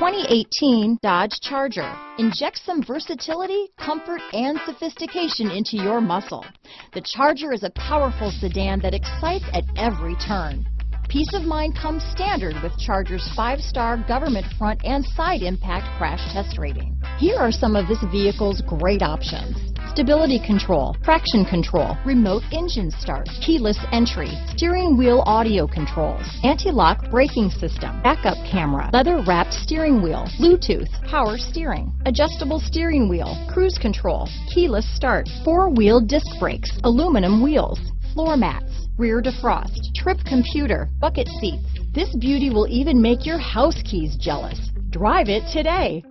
2018 Dodge Charger. Inject some versatility, comfort, and sophistication into your muscle. The Charger is a powerful sedan that excites at every turn. Peace of mind comes standard with Charger's five-star government front and side impact crash test rating. Here are some of this vehicle's great options. Stability control, traction control, remote engine start, keyless entry, steering wheel audio controls, anti-lock braking system, backup camera, leather wrapped steering wheel, Bluetooth, power steering, adjustable steering wheel, cruise control, keyless start, four wheel disc brakes, aluminum wheels, floor mats, rear defrost, trip computer, bucket seats. This beauty will even make your house keys jealous. Drive it today.